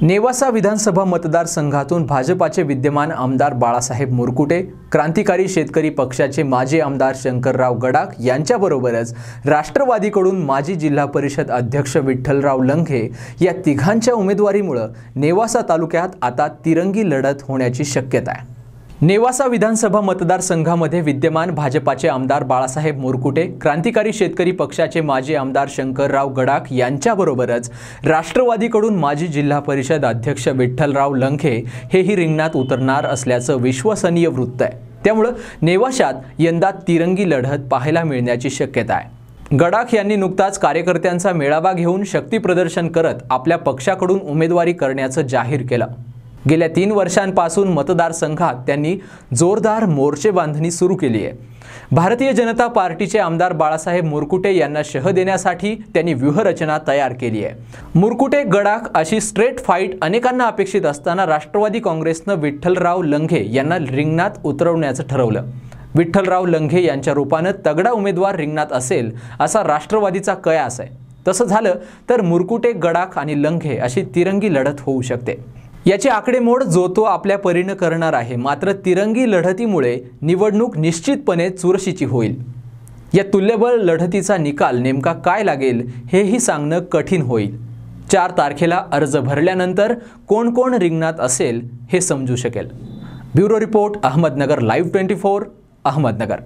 नेवासा विधानसभा मतदारसंघातून भाजपाचे विद्यमान आमदार बाळासाहेब मुरकुटे क्रांतिकारी शेतकरी पक्षाचे माजी आमदार शंकरराव गडाख यांच्याबरोबरच राष्ट्रवादीकडून माजी जिल्हा परिषद अध्यक्ष विठ्ठलराव लंघे या तिघांच्या उमेदवारीमुळं नेवासा तालुक्यात आता तिरंगी लढत होण्याची शक्यता आहे. नेवासा विधानसभा मतदारसंघामध्ये विद्यमान भाजपाचे आमदार बाळासाहेब मुरकुटे क्रांतिकारी शेतकरी पक्षाचे माजी आमदार शंकरराव गडाख यांच्याबरोबरच राष्ट्रवादीकडून माजी जिल्हा परिषद अध्यक्ष विठ्ठलराव लंखे हेही रिंगणात उतरणार असल्याचं विश्वसनीय वृत्त आहे. त्यामुळं नेवाशात यंदा तिरंगी लढत पाहायला मिळण्याची शक्यता आहे. गडाख यांनी नुकताच कार्यकर्त्यांचा मेळावा घेऊन शक्तीप्रदर्शन करत आपल्या पक्षाकडून उमेदवारी करण्याचं जाहीर केलं. गेल्या तीन वर्षांपासून मतदारसंघात त्यांनी जोरदार मोर्चे बांधणी सुरू केली आहे. भारतीय जनता पार्टीचे आमदार बाळासाहेब मुरकुटे यांना शह देण्यासाठी त्यांनी व्यूहरचना तयार केली आहे. मुरकुटे गडाख अशी स्ट्रेट फाईट अनेकांना अपेक्षित असताना राष्ट्रवादी काँग्रेसनं विठ्ठलराव लंघे यांना रिंगणात उतरवण्याचं ठरवलं. विठ्ठलराव लंघे यांच्या रूपानं तगडा उमेदवार रिंगणात असेल असा राष्ट्रवादीचा कयास आहे. तसं झालं तर मुरकुटे गडाख आणि लंघे अशी तिरंगी लढत होऊ शकते. याची आकडेमोड जो तो आपल्या परीनं करणार आहे. मात्र तिरंगी लढतीमुळे निवडणूक निश्चितपणे चुरशीची होईल. या तुल्यबळ लढतीचा निकाल नेमका काय लागेल हेही सांगणं कठीण होईल. चार तारखेला अर्ज भरल्यानंतर कोण कोण रिंगणात असेल हे समजू शकेल. Bureau report Ahmednagar live twenty four Ahmednagar.